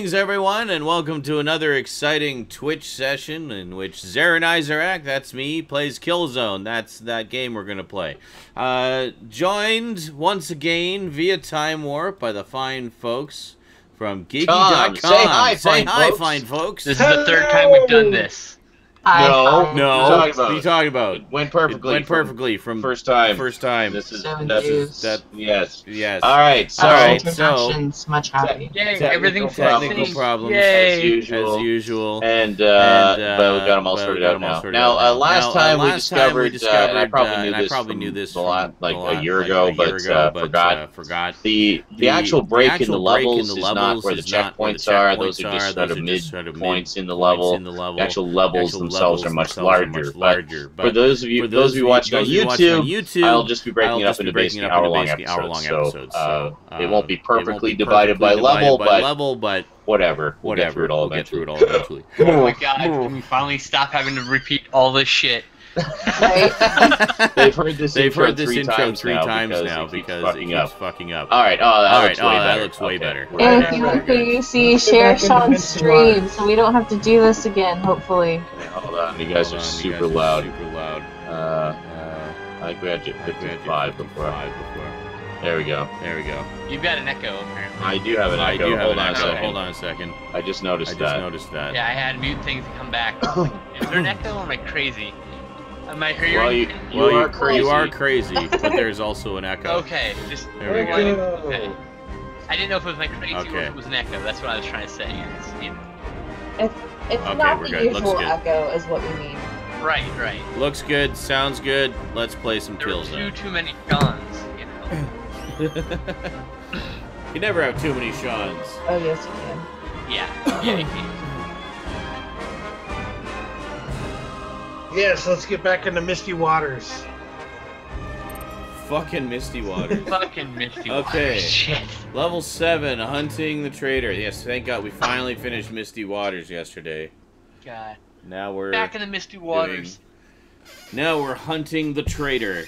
Greetings, everyone, and welcome to another exciting Twitch session in which Zaranyzerak, that's me, plays Killzone. That's that game we're going to play. Uh, joined once again via Time Warp by the fine folks from Geeky.com. Tom, say hi, Say fine hi, folks. fine folks. This is the third time we've done this. No, no. What are you talking about? It went It perfectly. went from perfectly from First time. First time. This is Seven that's years. that- yes. yes. All right. So All right, Introductions, much happy. Yay, Technical everything's problems. Technical fixing. problems. Yay. as usual. As usual. And, uh, And, uh, but we got them all sorted got out 'em all now. sorted Now, out uh, now. last Now, time uh, we last time we discovered, uh, and I probably uh, knew and I this probably knew this a lot, like a a year like ago, a but, year ago, uh, but, forgot. uh, forgot. the the, The- actual break in the levels is not where the is not where the checkpoints are. Those are just sort of are just sort of midpoints in the level. the actual levels Actual themselves are much themselves are larger. much but larger. for those of you, for those of you watching on those of you watching on YouTube, YouTube, I'll just be breaking I'll it just up be into breaking basically it up hour-long episodes. hour-long So episodes. uh, it won't be uh, perfectly won't be divided by perfectly level, divided by but level, but whatever. We'll whatever. get through it all We'll get through it all eventually. Oh my god, can we finally stop having to repeat all this shit? Right? They've heard this They've intro heard this three intro times three now times because now it keeps because it fucking keeps up. fucking up. All right. Oh, that All looks right, way oh, that better. looks way Okay. better. And if you We're look good. you see, share Sean's stream, so we don't have to do this again, hopefully. Hold on, you guys Hold are on, you super guys are loud. Super loud. Uh, Uh, I think we you I think we had 55 before. 55 before. There we go. There we go. You've got an echo, apparently. I do have an I echo. do have Hold an on a second. Hold on a second. I just noticed I noticed just that. noticed that. Yeah, I had mute things come back. Is there an echo or am I crazy? Am I hearing? Well, you, you Well, are crazy. You are crazy, but there's also an echo. Okay, just There we go. wanted- Okay. I didn't know if it was my crazy or if it was an echo. That's what I was trying to say. It's, you know, It's Okay, not we're the good. Looks usual good. echo, is what we mean. right, right. Looks good. Sounds good. Let's play some There were kills. too too many guns. You know. you never have too many Seans. Oh yes, you can. Yeah. Yeah. you can. Yes, let's get back into Misty Waters. Fucking Misty Waters. Fucking Misty. Waters. Okay. Shit. Level 7, Hunting the Traitor. Yes, thank God we finally finished Misty Waters yesterday. God. Now we're Back in the misty waters. now we're hunting the traitor.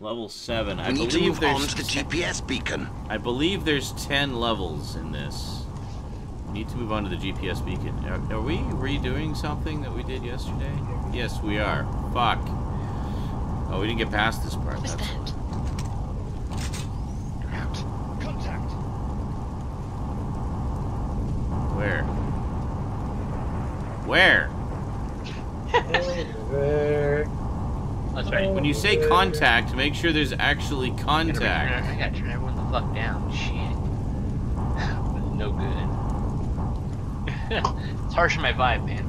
Level 7. I We need to believe move on there's to the GPS beacon. I believe there's 10 levels in this. We need to move on to the GPS beacon. Are, are we redoing something that we did yesterday? Yes, we are. Fuck. Oh, we didn't get past this part. That's Contact. where. Where? There. That's right. When you say contact, make sure there's actually contact. I gotta turn everyone the fuck down. Shit. no good. it's harsh on my vibe, man.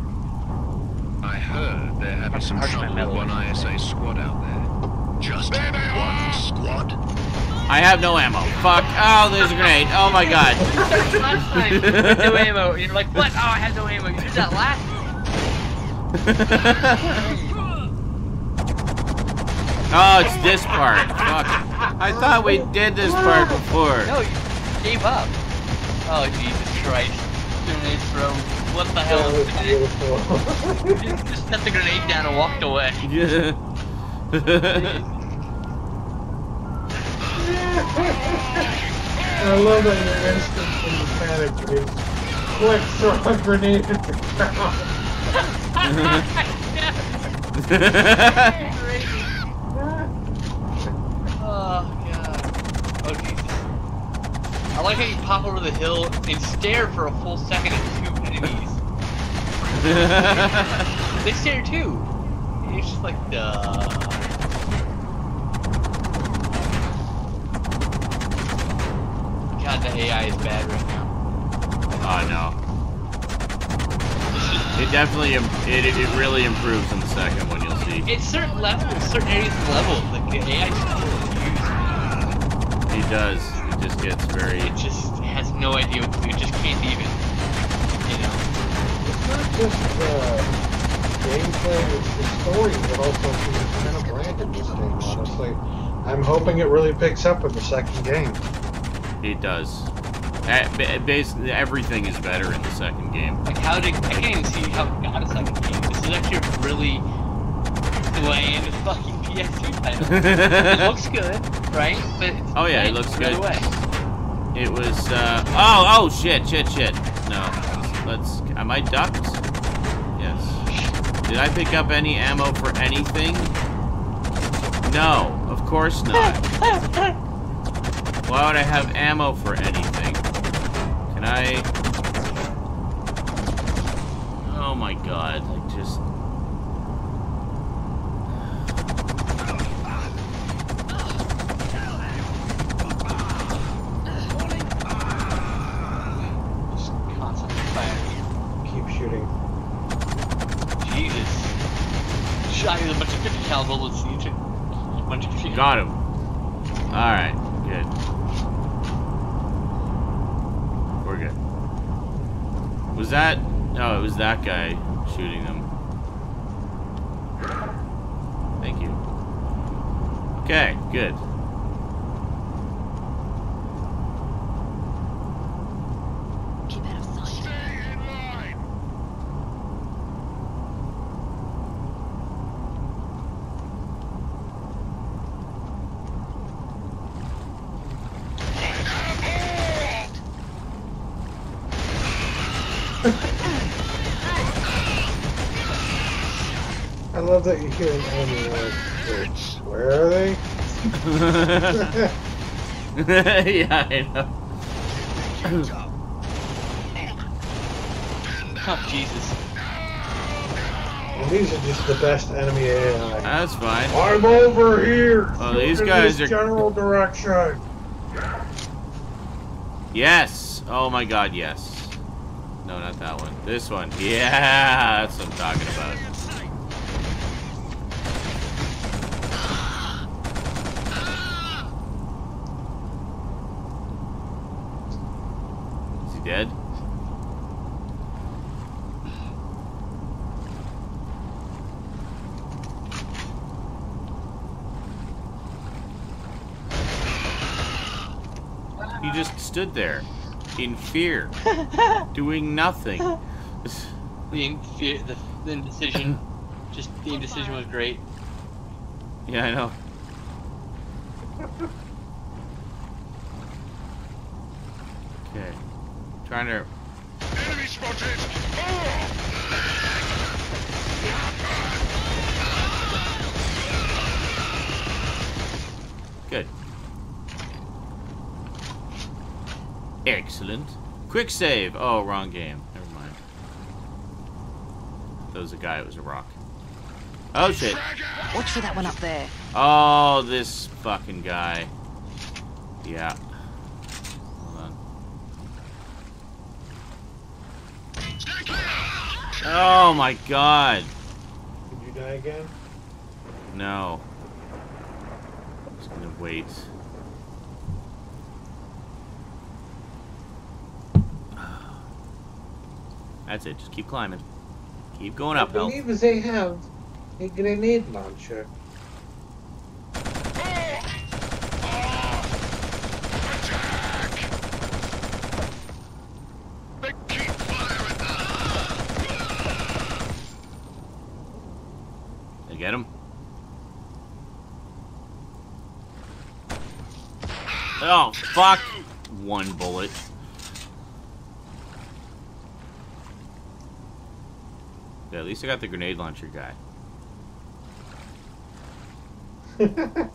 I heard they're having some trouble with one ISA squad out there. Just one squad. I have no ammo. Fuck. Oh, there's a grenade. Oh my god. last time with no ammo, you're like, what? Oh, I have no ammo. You did that last oh, it's this part. Fuck. I thought we did this part before. No, you gave up. Oh, Jesus Christ. Grenade throw. What the hell? Oh, that was beautiful. just, just set the grenade down and walked away. Yeah. I love that your when you panic, you click, throw a grenade at the ground. Oh god. Oh Jesus. I like how you pop over the hill and stare for a full second at two enemies. They stare too. And you're just like, duh. God, the AI is bad right now. oh no. It definitely, it, it, really improves in the second one, you'll see. It's certain levels, certain areas of the level, like the AI just He does. It just gets very. it just has no idea what to do. It just can't even. You know. It's not just uh, gameplay, it's the story that also feels kind of bland in this game, honestly. I'm hoping it really picks up in the second game. It does. Basically, everything is better in the second game. Like how did I can't even see how it got a second game. This is actually a really bland fucking PS2 title. it looks good, right? But it's Oh, yeah, it looks right good. Away. It was, uh, oh, oh, shit, shit, shit. No. Let's. Am I ducked? Did I pick up any ammo for anything? No, of course not. Why would I have ammo for anything? Can I? Oh my god! I. Just constantly firing. Keep shooting. Jesus. Shot you with a bunch of 50 caliber bullets. You took a bunch of shit. Got him. Alright, good. We're good. Was that... No, it was that guy shooting them. Thank you. Okay, good. yeah, I know. Oh, Jesus. and these are just the best enemy AI. That's fine. I'm over here! Oh, these guys are- general direction. Yes! Oh my god, yes. No, not that one. This one. Yeah, that's what I'm talking about. Is he dead? He just stood there in fear, doing nothing. The, infe- the, the indecision. just the indecision was great. Yeah, I know. Okay. Trying to. Enemy spotted. Oh! Excellent. Quick save. Oh, wrong game. Never mind. That was a guy. It was a rock. Oh shit. Watch for that one up there. Oh, this fucking guy. Yeah. Hold on. Oh my god. Did you die again? No. Just gonna wait. That's it. Just keep climbing. Keep going up, I health. believe they have a grenade launcher. They keep firing. Did I get him? Oh, fuck! One bullet. Yeah, at least I got the grenade launcher guy.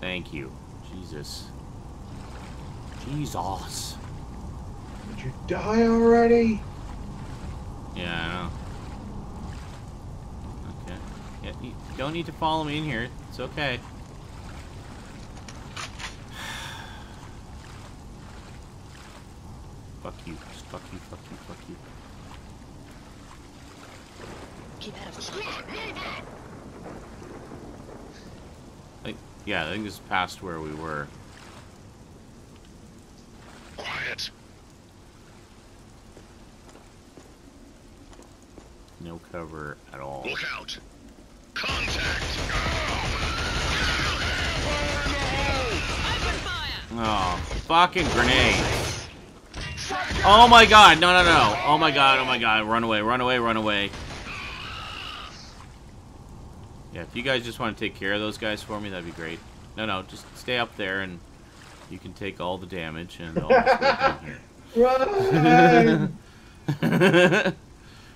Thank you. Jesus. Jesus. Did you die already? Yeah, I know. Okay. Yeah, you don't need to follow me in here. It's okay. fuck you. Just fuck you, fuck you, fuck you. Keep out of. Like, yeah, I think this is past where we were. Quiet. No cover at all. Look out. Contact. Oh, fucking grenades. Oh my god, no, no, no. Oh my god, oh my god. Run away, run away, run away. Yeah, if you guys just want to take care of those guys for me, that'd be great. No, no, just stay up there and you can take all the damage and I'll just go down here. Run!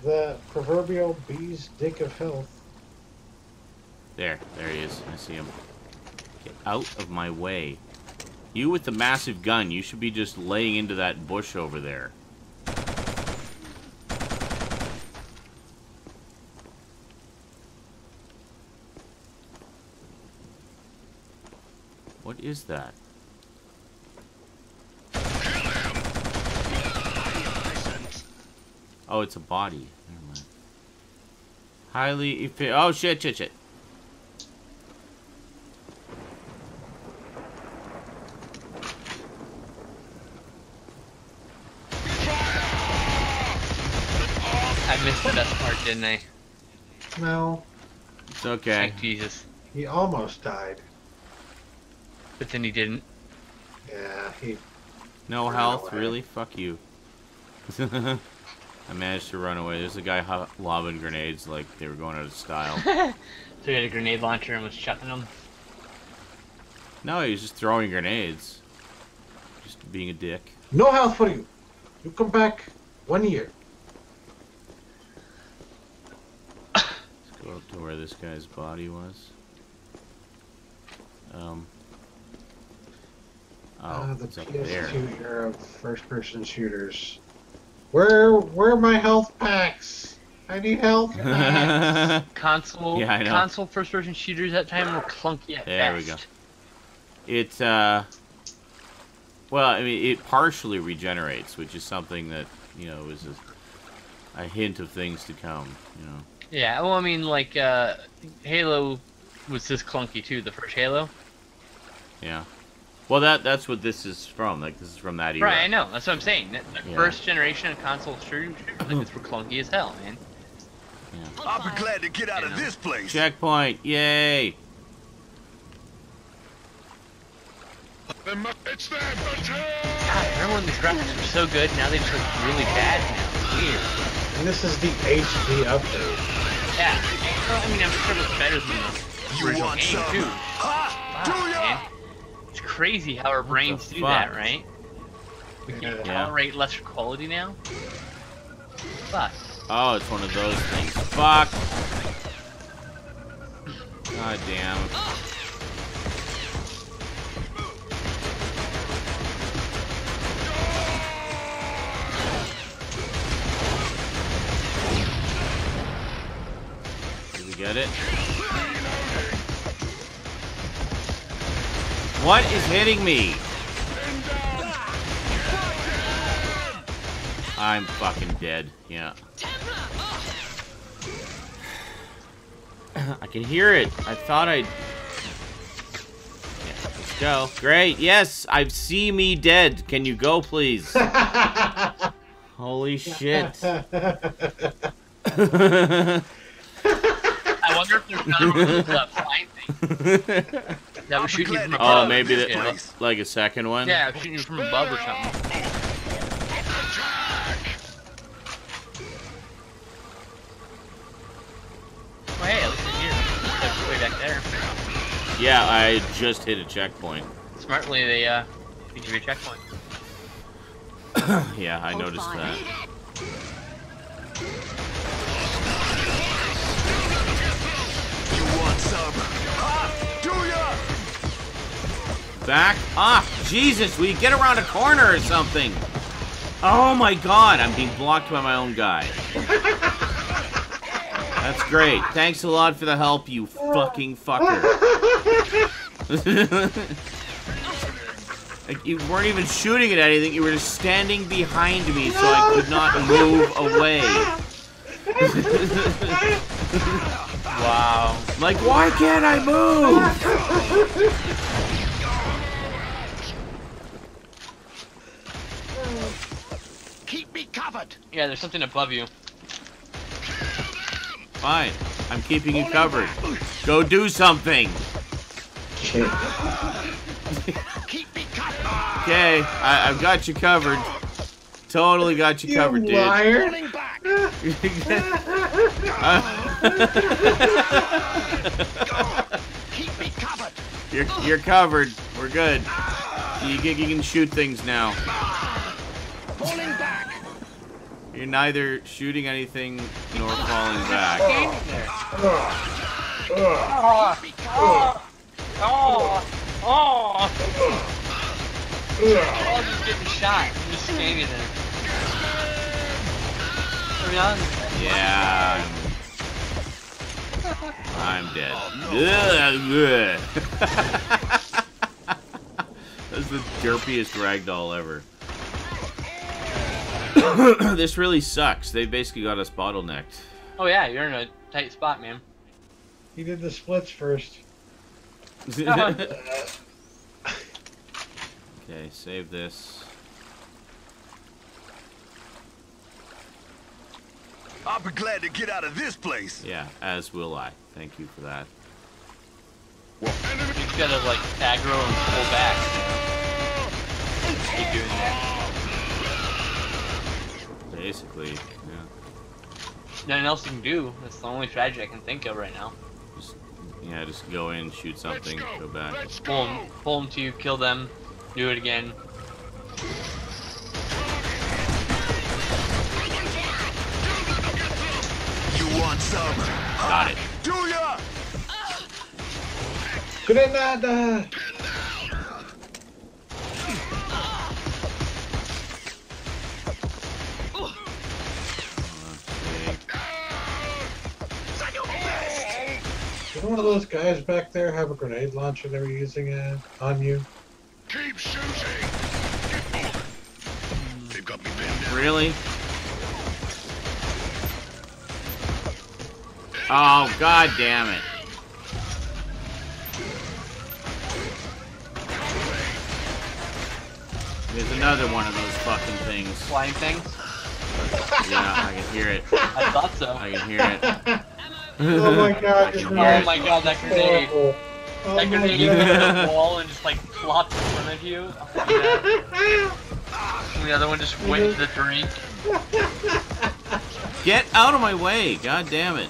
the proverbial bee's dick of health. There, there he is. I see him. Get out of my way. You with the massive gun, you should be just laying into that bush over there. What is that? Oh, it's a body. Never mind. Highly effi- Oh, shit, shit, shit. I missed the best part, didn't I? No, It's okay. Thank Jesus. he almost died. But then he didn't. Yeah, he. No health, away. really? Fuck you. I managed to run away. There's a guy lobbing grenades like they were going out of style. So he had a grenade launcher and was chucking them. no, he was just throwing grenades. Just being a dick. No health for you. You come back one year. Let's go up to where this guy's body was. Um. Oh, uh, the it's up. PS2 era of first-person shooters. Where, where are my health packs? I need health packs. Console, Yeah, I know. console first-person shooters at that time were clunky at There we go. It, uh. Well, I mean, it partially regenerates, which is something that, you know, is a, a hint of things to come, you know. Yeah, well, I mean, like, uh, Halo was this clunky too, the first Halo. Yeah. Well, that that's what this is from. Like, this is from that era. Right, I know, that's what I'm saying. The the Yeah. first generation of console shooters like, this were hmm. clunky as hell, man. I'll be glad to get out You of know. this place. Checkpoint! Yay! It's there, Butcher! God, remember when the graphics were so good, now they just look really bad now. It's weird. and this is the HD update. Yeah, well, I mean, I'm sure it's better than the original game, too. Ha! Fuck, crazy how our brains the do that, right? We can Yeah. Yeah. tolerate lesser quality now. Fuck. Oh, it's one of those things. Fuck! God damn. Did we get it? What is hitting me? I'm fucking dead. Yeah. I can hear it. I thought I'd. Yeah, let's go. Great. Yes, I see me dead. Can you go, please? Holy shit. I wonder if there's another one of those flying that was shooting you from oh, maybe that, you know? like a second one. Yeah, it was shooting you from above or something. Well, hey, at least it's here. That's way back there. Yeah, I just hit a checkpoint. Smartly, they uh, they give you a checkpoint. Yeah, I Hold noticed fire. that. You want some? Back off! Jesus, will you get around a corner or something? Oh my god, I'm being blocked by my own guy. That's great. Thanks a lot for the help, you fucking fucker. like, you weren't even shooting at anything, you were just standing behind me so I could not move away. Wow. Like, why can't I move? covered. Yeah, there's something above you. Fine. I'm keeping you covered. Go do something. Shit. Keep me covered. Okay, I, I've got you covered. Totally got you You covered, dude. liar. Pulling back. Keep me covered. You're you're covered. We're good. You can, you can shoot things now. Falling back. You're neither shooting anything nor falling back. Oh, oh, oh, oh. Oh, just getting shot. I'm just standing there. To be honest, Yeah. I'm, I'm dead. Ugh, ugh. That's the derpiest ragdoll ever. this really sucks. They basically got us bottlenecked. Oh yeah, you're in a tight spot, man. He did the splits first. okay, save this. I'll be glad to get out of this place. Yeah, as will I. Thank you for that. You just gotta like aggro and pull back. Keep doing that. Basically, yeah. Nothing else you can do. That's the only strategy I can think of right now. Just, yeah, just go in, shoot something, go back. Pull them, pull them to you, kill them, do it again. You want some? Got it. Do ya? Grenada! Did one of those guys back there have a grenade launcher they were using it on you? Keep shooting. Get moving. They've got me pinned down. Really? Oh, god damn it. There's another one of those fucking things. Flying things. Yeah, I can hear it. I thought so. I can hear it. Oh my god, I your can Oh my god, that grenade. horrible. Oh That grenade you hit the wall and just like flopped in front of you. Oh yeah. The other one just went to the drink. Get out of my way! God damn it.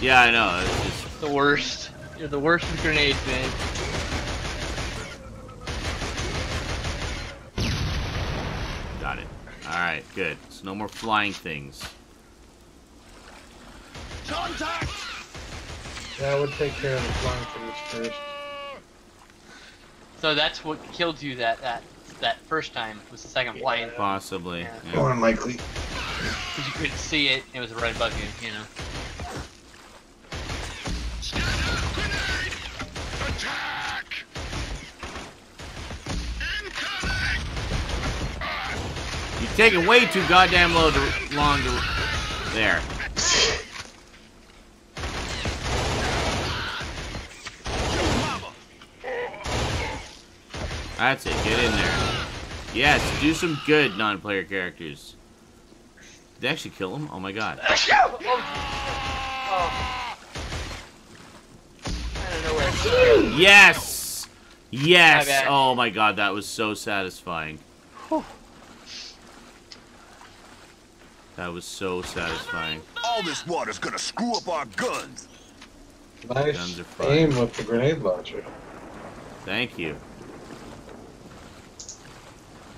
Yeah, I know. It's just, The worst. You're the worst with grenades, man. got it. Alright, good. So no more flying things. Contact. Yeah, I would take care of the flying things first. So that's what killed you that that that first time was the second flying Possibly. Yeah. yeah. More unlikely. because you couldn't see it. It was right above you, you know. Grenade. Attack. Incoming. You're taking way too goddamn low to, long to... There. That's it. Get in there. Yes, do some good non-player characters. Did they actually kill him? Oh my god. Yes! Yes! Oh my god, that was so satisfying. That was so satisfying. All this water's gonna screw up our guns. Nice Guns are aim with the grenade launcher. Thank you.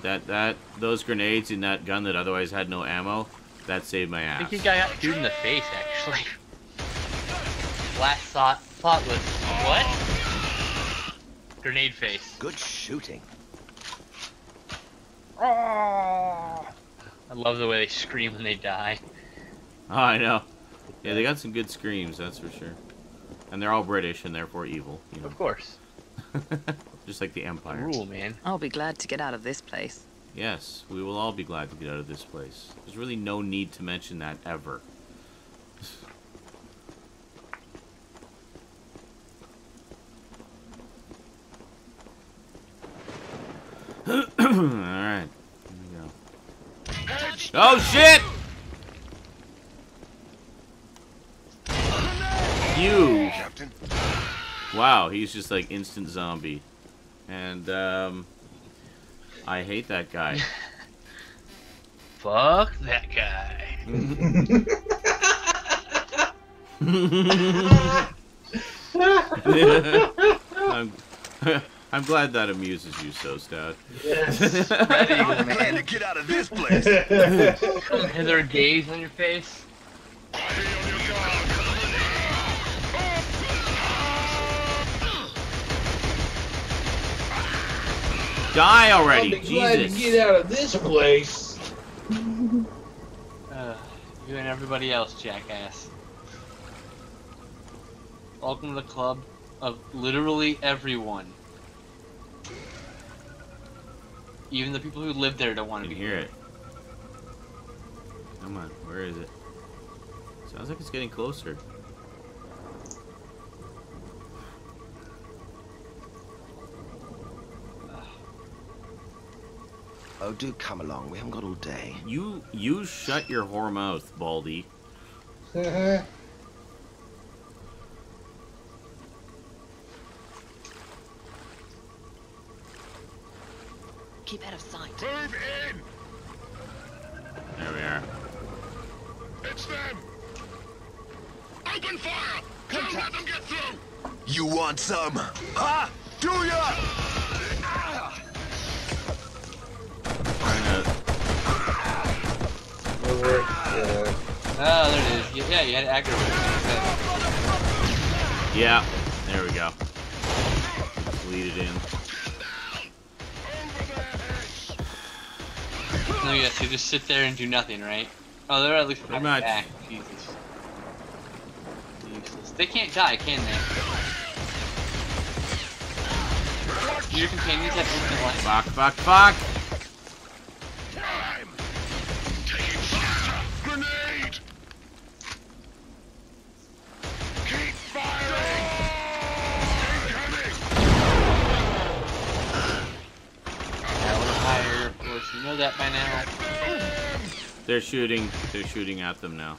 That that those grenades in that gun that otherwise had no ammo, that saved my ass. I ass. think he got dude in the face actually. Last thought thought was what? Grenade face. Good shooting. I love the way they scream when they die. Oh, I know. Yeah, they got some good screams, that's for sure. And they're all British and therefore evil, you know. Of course. Just like the Empire. Rule, man. I'll be glad to get out of this place. Yes, we will all be glad to get out of this place. There's really no need to mention that ever. Alright. Here we go. Oh shit! You! Captain. Wow, he's just like instant zombie. And, um. I hate that guy. Fuck that guy. I'm, I'm glad that amuses you so, Stout. yes. Ready, I'm man. trying to get out of this place. Come hither, gaze on your face. Die I'll already, be glad to Jesus. get out of this place. Uh, you and everybody else, jackass. Welcome to the club of literally everyone. Even the people who live there don't want to can be hear it. Come on, where is it? Sounds like it's getting closer. Oh, do come along. We haven't got all day. You you shut your whore mouth, Baldy. Keep out of sight. Move in. There we are. It's them. Open fire. Don't let them get through. You want some? Huh? Do ya? Oh, there it is. Yeah, you had aggravate. Yeah, there we go. Lead it in. No, yeah, so just sit there and do nothing, right? Oh, they're at least Pretty much. back. Jesus. Useless. They can't die, can they? Your companions have instant life. Fuck, fuck, fuck! They're shooting. They're shooting at them now.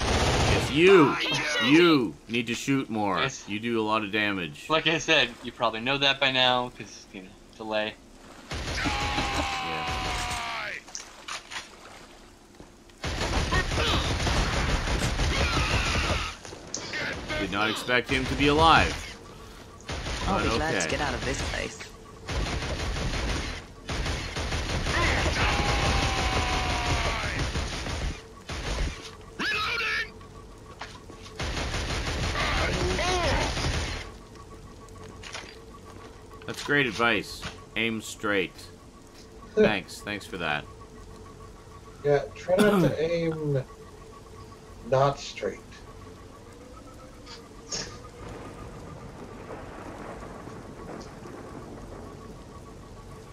Yes, you! You need to shoot more. Yes. You do a lot of damage. Like I said, you probably know that by now, because, you know, delay. Yeah. Die. Did not expect him to be alive. I'll But be glad to okay. get out of this place. Great advice. Aim straight. Thanks. Thanks for that. yeah, try not to aim not straight.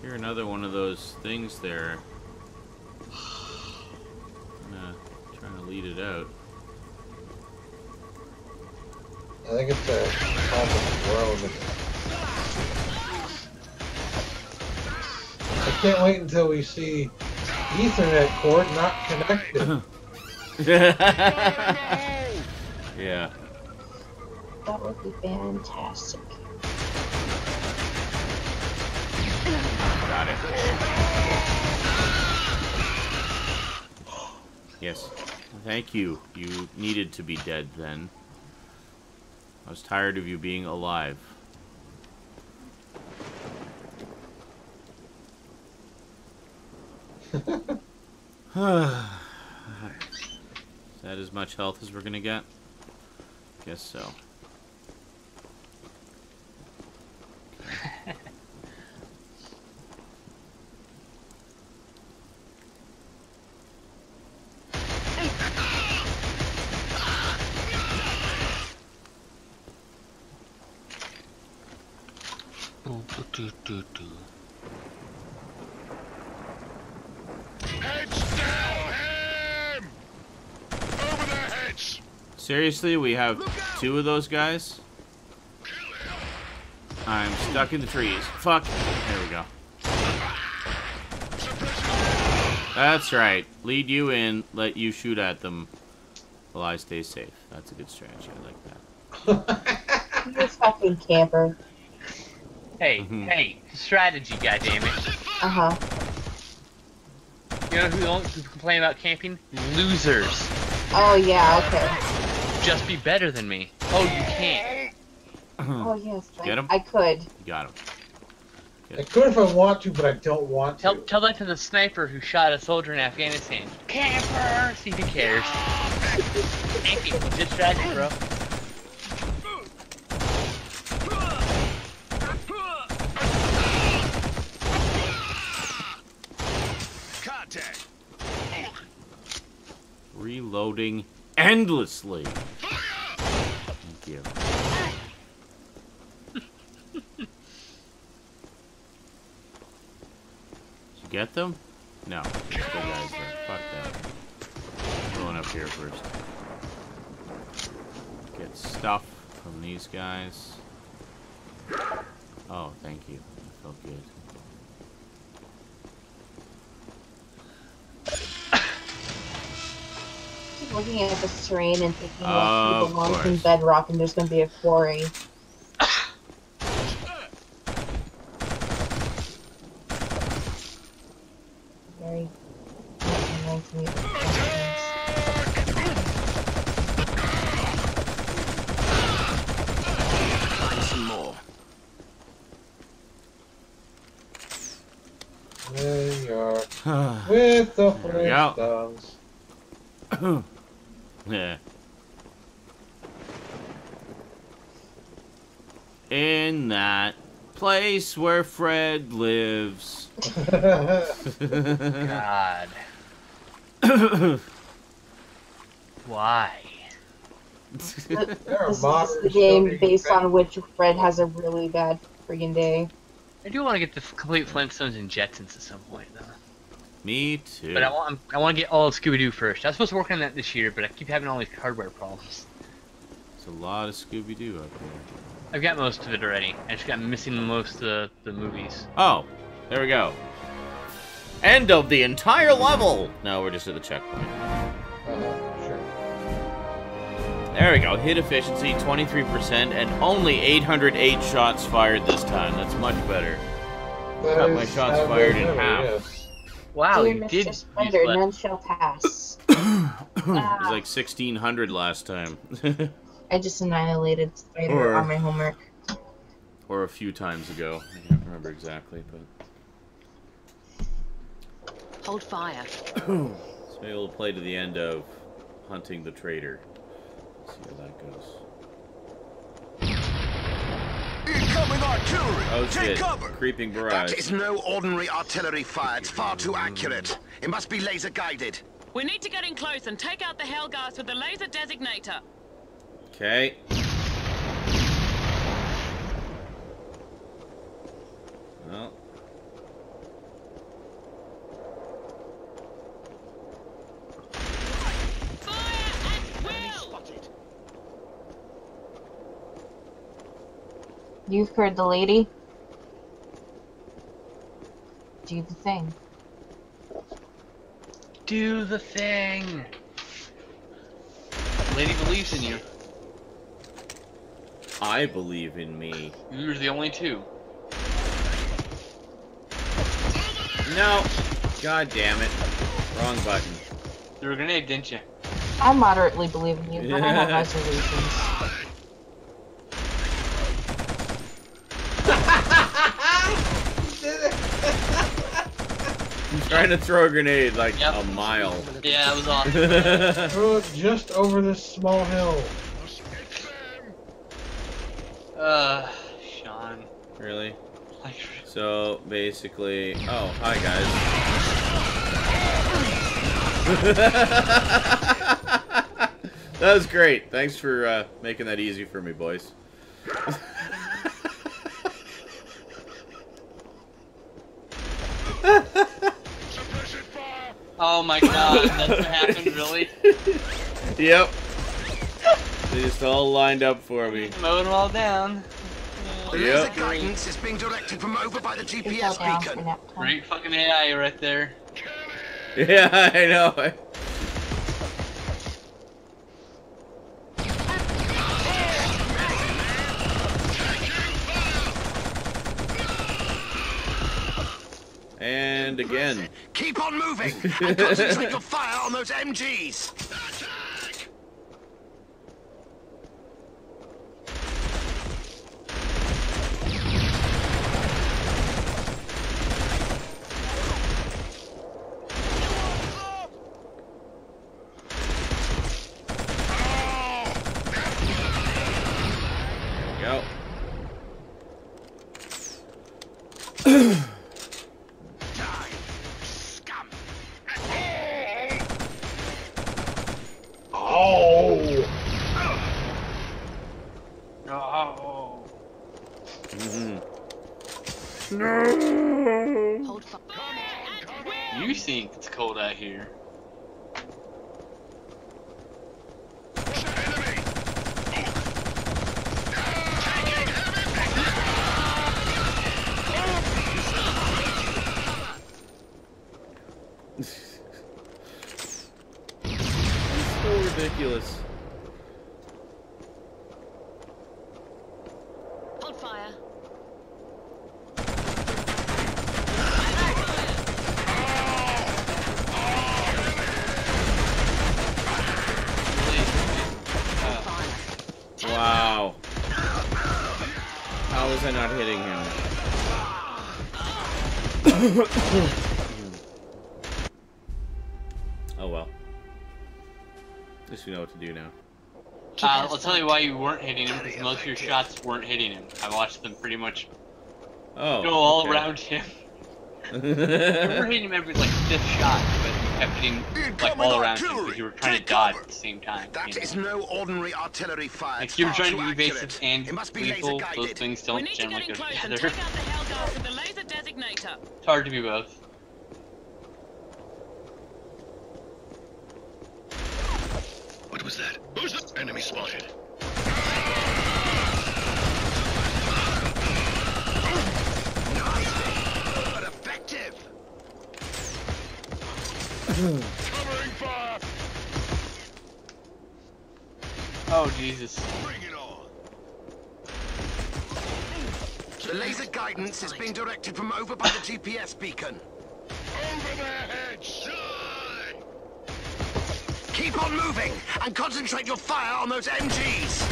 Here, another one of those things there. Uh, trying to lead it out. I think it's a drone. I can't wait until we see Ethernet cord not connected. yeah. That would be fantastic. Got it. Yes. Thank you. You needed to be dead then. I was tired of you being alive. that as much health as we're gonna get? Guess so. Heads down him. Over their heads. Seriously, we have two of those guys? I'm stuck in the trees. Fuck. There we go. That's right. Lead you in, let you shoot at them while I stay safe. That's a good strategy. I like that. You fucking camper. Hey, Mhm. hey, strategy, goddammit. Uh huh. You know who don't who complain about camping? Losers. Oh yeah. Okay. Just be better than me. Oh, you can't. Oh yes, I, Get him? I could. You got him. I could if I want to, but I don't want to. Tell, tell that to the sniper who shot a soldier in Afghanistan. Camper! See if he cares. Thank you. Distraction, bro. Contact. Reloading endlessly. Thank you. Did you get them? No. Still guys there. Fuck that. Going up here first. Get stuff from these guys. Oh, thank you. That felt good. Looking at the terrain and thinking Of like he belongs in course. bedrock and there's gonna be a quarry. Very reminds me of some more. There you are. With the There we go. Flintstones. yeah. In that place where Fred lives. God. Why? Th- There are This is the game based on which Fred has a really bad friggin' day. I do want to get the complete Flintstones and Jetsons at some point, though. Me too. But I want I want to get all of Scooby Doo first. I was supposed to work on that this year, but I keep having all these hardware problems. There's a lot of Scooby Doo up there. I've got most of it already. I just got missing most of the, the movies. Oh, there we go. End of the entire level! No, we're just at the checkpoint. Uh-huh, sure. There we go. Hit efficiency 23% and only 808 shots fired this time. That's much better. That Got my shots fired in half. yes. Wow, Dear you Mr. did use Spider, none shall pass. It was like 1600 last time. I just annihilated Spider Or- on my homework. or a few times ago. I can't remember exactly, but Hold fire. so maybe we'll play to the end of hunting the traitor. Let's See how that goes. Incoming artillery! Oh Take shit! cover! Creeping barrage. is no ordinary artillery fire. It's far too accurate. It must be laser guided. We need to get in close and take out the Helghast with the laser designator. Okay. Well. You've heard the lady? Do the thing. Do the thing. Lady believes in you. I believe in me. You're the only two. No! God damn it. Wrong button. Threw a grenade, didn't you? I moderately believe in you, but I have reservations. I'm trying to throw a grenade like Yep. a mile. Yeah, it was awesome. Throw it just over this small hill. uh, Sean. really? Like, So basically, oh hi guys. that was great. Thanks for uh, making that easy for me, boys. oh my god, that's what happened, really? Yep. They just all lined up for me. Mowed them all down. The Yep. laser guidance is being directed from over by the GPS fell down beacon. Great fucking AI right there. Yeah, I know. And again. Keep on moving and concentrate your fire on those MGs. No. Hold fire. You think it's cold out here. so ridiculous. Hold fire. Wow. How is I not hitting him? oh well. At least we know what to do now. Uh, I'll tell you why you weren't hitting him, because most of your shots weren't hitting him. I watched them pretty much Oh. go all okay. around him. you were hitting him every like fifth shot, but you kept hitting like all around him because you were trying to dodge at the same time. That you know? is no ordinary artillery fire. Like you're trying to be evasive and it must be lethal. Those things We don't generally get go together. take out the Helghast with the laser designator. It's hard to be both. What was that? Who's that? Enemy spotted. But effective. Covering fire. Oh Jesus! Bring it on. The laser guidance is being directed from over by the GPS beacon. Over their heads. Die. Keep on moving and concentrate your fire on those MGs.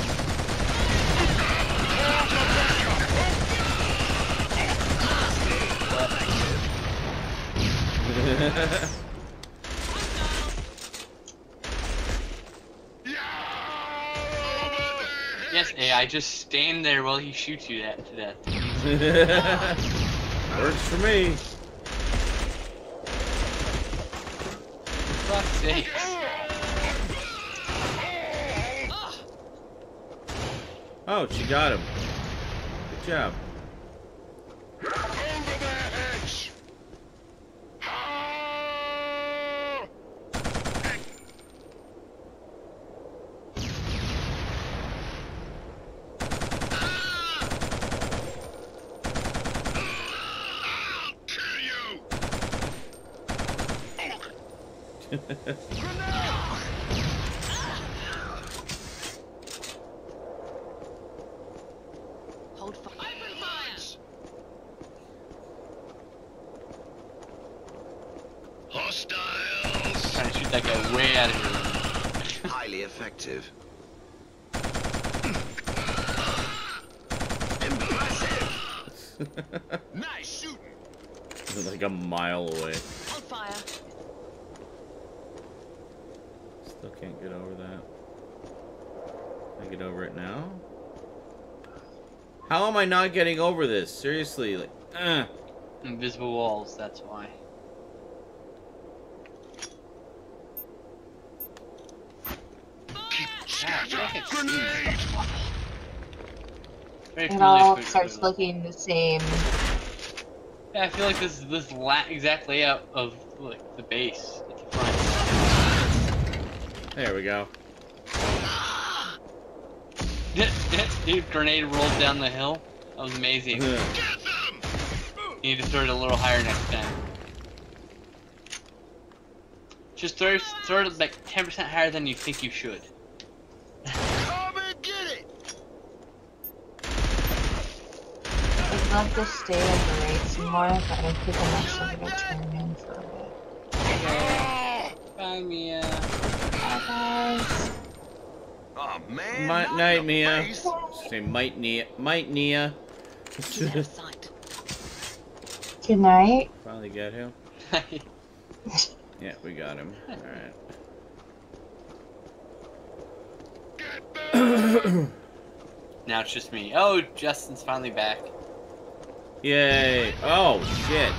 Yes, AI, just stand there while he shoots you that to death. Works for me. For fuck's sake. Oh, she got him. Good job. Over their heads. Ah! I'll kill you. Hold fire. Open fire. Hostiles. Trying to shoot that guy way out of here. Highly effective. Impressive. Nice shooting. like a mile away. Hold fire. Still can't get over that. Can I get over it now? How am I not getting over this? Seriously, like, uh. Invisible walls, that's why. Keep Yeah, scatter. I can see Grenade. Very It all with- starts looking the same. Yeah, I feel like this is this la exact layout of like the base at the front. There we go. Dude, grenade rolled down the hill. That was amazing. Get them. You need to throw it a little higher next time. Just throw throw it like 10% higher than you think you should. Come and get it. I'd love to stay in the raid some more, but I think I'm actually gonna turn in for a bit. Bye, Mia. Bye guys. Oh man. Might not night, Mia. Say might Nia. Might Nia. Keep out of sight. Good night. Finally get him. Yeah, we got him. Alright. Now it's just me. Oh, Justin's finally back. Yay. Oh, shit.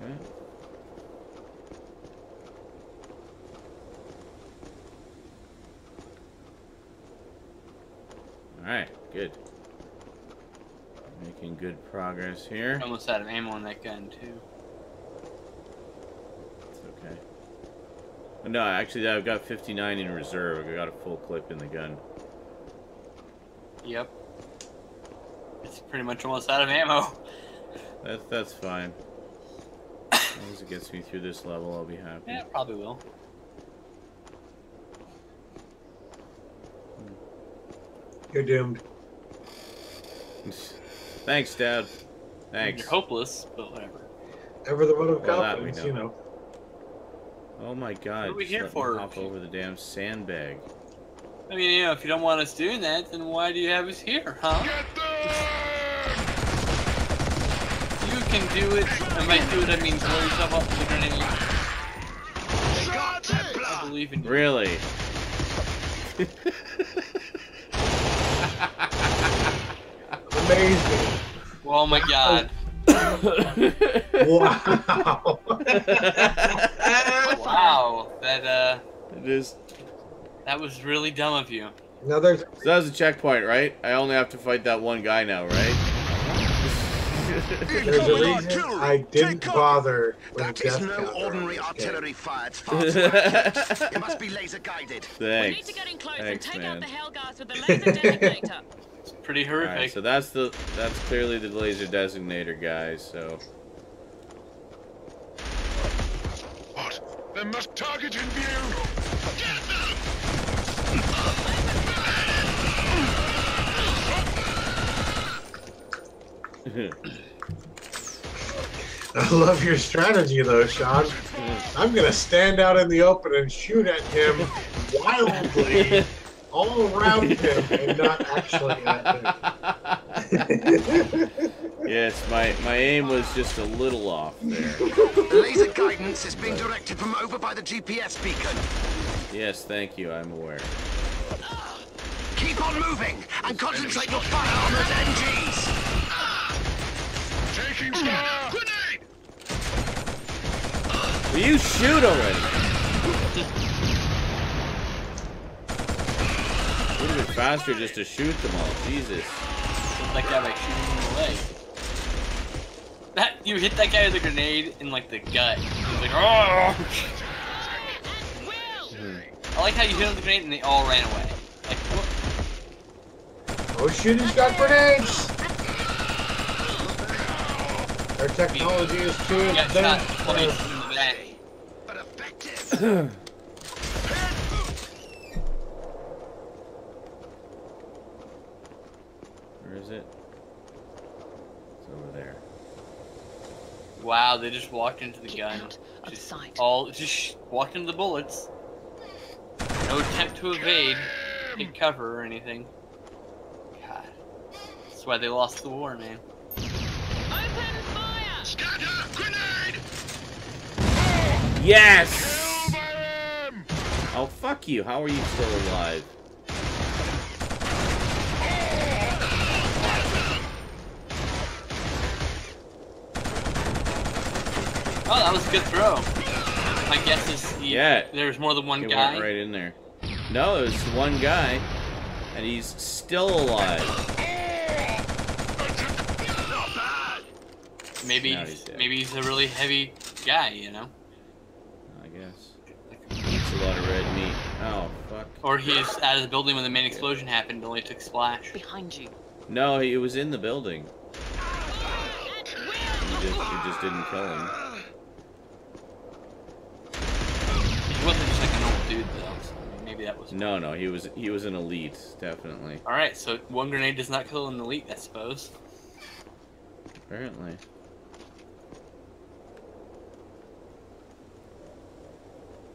Yeah. Alright, good. Making good progress here. Almost out of ammo on that gun too. It's okay. Uh, no, actually, I've got 59 in reserve. I got a full clip in the gun. Yep. It's pretty much almost out of ammo. That's that's fine. As long as it gets me through this level, I'll be happy. Yeah, probably will. You're doomed. Thanks, Dad. Thanks. You're hopeless, but whatever. Ever the vote of Well, that we know. you know. Oh my God! What are we just here let for? Hop over the damn sandbag. I mean, you know, if you don't want us doing that, then why do you have us here, huh? You can do it. And by do it, I mean blow yourself up with a grenade. I believe in you. Really? Amazing. Oh my god. Wow. wow. That, uh, It is. that was really dumb of you. now there's So that was a checkpoint, right? I only have to fight that one guy now, right? there's a reason I didn't bother with That death is no ordinary artillery game. fire. It's far too accurate. It must be laser guided. We need Thanks. to get in close Thanks, and take man. out the Helghast with the laser designator. It's pretty All horrific. right, so that's the that's clearly the laser designator, guys. So What? There must target in view. Get them! I love your strategy though, Sean. I'm gonna stand out in the open and shoot at him wildly all around him and not actually at him. yes, my my aim was just a little off there. Laser guidance is being directed from over by the GPS beacon. Yes, thank you. I'm aware. Keep on moving and concentrate your fire on those MGs. Taking fire! Grenade! Will you shoot already? Would have been faster just to shoot them all. Jesus. Hit that guy by shooting him in the leg. That you hit that guy with a grenade in like the gut. He's like, oh! I like how you hit him with the grenade and they all ran away. Like, what? Oh shit, he's got grenades! Our technology is too You got shot advanced. twice for- in the back. But effective. Where is it? It's over there. Wow, they just walked into the gun. out of Just sight. all just walked into the bullets. No attempt to evade, take cover or anything. God, that's why they lost the war, man. Open fire! Scatter! Grenade! Yes! Kill them! Oh, fuck you. How are you still alive? Oh, that was a good throw. My guess is he, Yeah. there was more than one It guy. went right in there. No, it was one guy, and he's still alive. Maybe Now he's dead. maybe he's a really heavy guy, you know, I guess. He Eats a lot of red meat. Oh, fuck. or he's out of the building when the main explosion happened. Only took splash. Behind you. No, he was in the building. You just, you just didn't kill him. He wasn't just like an old dude though. So maybe that was. No, no, he was he was an elite, definitely. All right, so one grenade does not kill an elite, I suppose. Apparently.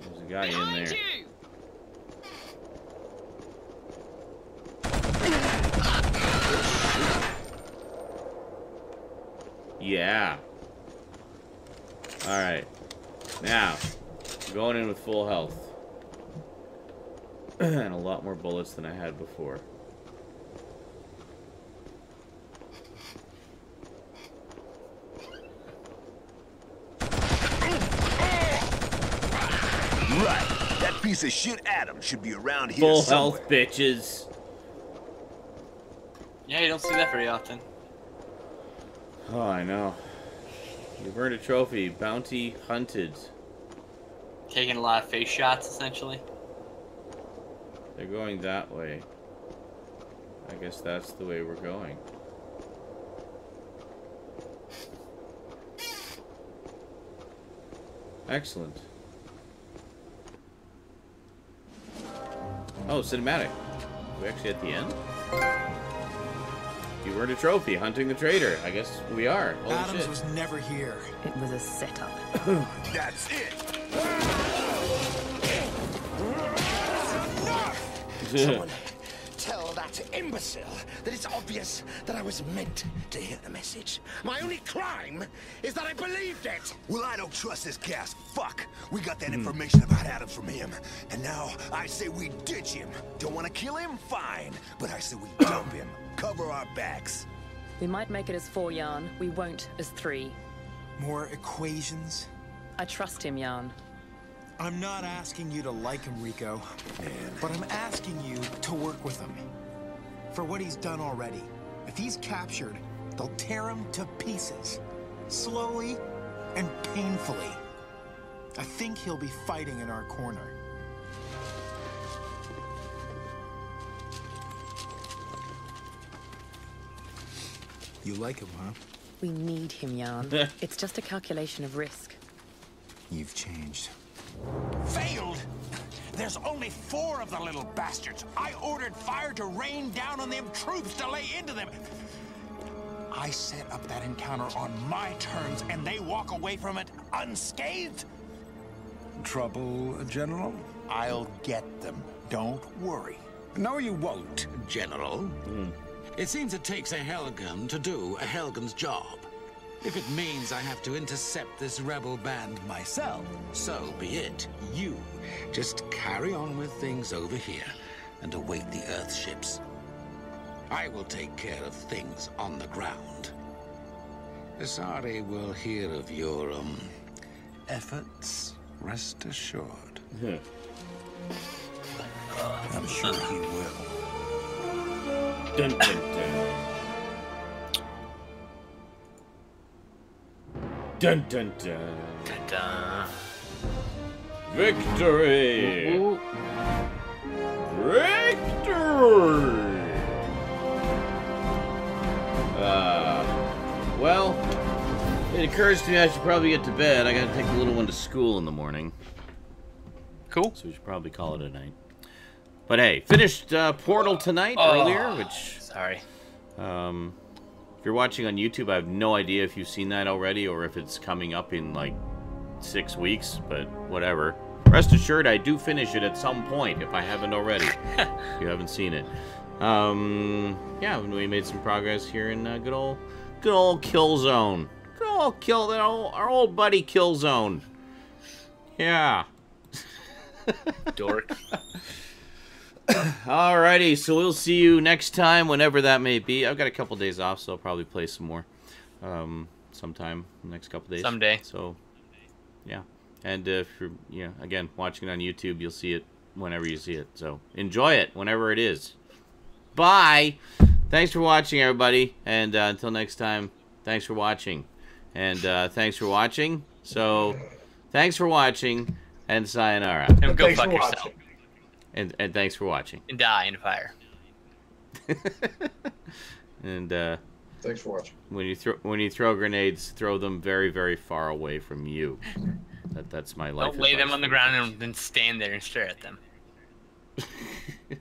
There's a guy in there. you! Yeah. Alright. Now, going in with full health and a lot more bullets than I had before. Right. That piece of shit Adam should be around here Full somewhere. health, bitches. Yeah, you don't see that very often. Oh, I know. You've earned a trophy. Bounty hunted. Taking a lot of face shots, essentially. They're going that way. I guess that's the way we're going. Excellent. Oh, cinematic. we actually at the end? You earned a trophy, hunting the traitor. I guess we are. Holy Adams shit. was never here. It was a setup. That's it. Someone tell that imbecile that it's obvious that I was meant to hear the message. My only crime is that I believed it. Well, I don't trust this gas. Fuck. We got that hmm. information about Adams from him. And now I say we ditch him. Don't want to kill him? Fine. But I say we dump him. Cover our backs. We might make it as four yarn. We won't as three. More equations? I trust him, Yarn. I'm not asking you to like him, Rico. But I'm asking you to work with him. For what he's done already. If he's captured, they'll tear him to pieces. Slowly and painfully. I think he'll be fighting in our corner. You like him, huh? We need him, Yarn. it's just a calculation of risk. You've changed. Failed? There's only four of the little bastards. I ordered fire to rain down on them troops to lay into them. I set up that encounter on my terms, and they walk away from it unscathed? Trouble, General? I'll get them. Don't worry. No, you won't, General. Hmm. It seems it takes a Helghast to do a Helghast's job. If it means I have to intercept this rebel band myself, so be it. You just carry on with things over here and await the Earth ships. I will take care of things on the ground. Visari will hear of your, um, efforts, rest assured. I'm sure he will. Dun, dun, dun. Dun dun dun. Ta-da. Victory! Ooh. Victory! Uh, well, it occurs to me I should probably get to bed. I gotta take the little one to school in the morning. Cool. So we should probably call it a night. But hey, finished uh, Portal tonight Oh, earlier, which Sorry. um, if you're watching on YouTube, I have no idea if you've seen that already or if it's coming up in like six weeks, but whatever. Rest assured, I do finish it at some point if I haven't already. if you haven't seen it. Um, yeah, we made some progress here in uh, good old, good old Killzone. Good old Kill, that old, our old buddy Killzone. Yeah. Dork. Alrighty, so we'll see you next time, whenever that may be. I've got a couple days off, so I'll probably play some more um, sometime in the next couple days. Someday. So, yeah. And if you're, yeah, again, watching it on YouTube, you'll see it whenever you see it. So enjoy it whenever it is. Bye. Thanks for watching, everybody. And uh, until next time, thanks for watching. And uh, thanks for watching. So, thanks for watching, and sayonara. And go Thanks fuck yourself. watching. And, and thanks for watching. And die in fire. And uh, Thanks for watching. when you throw when you throw grenades, throw them very very far away from you. That that's my life. Don't lay them on the ground and then stand there and stare at them.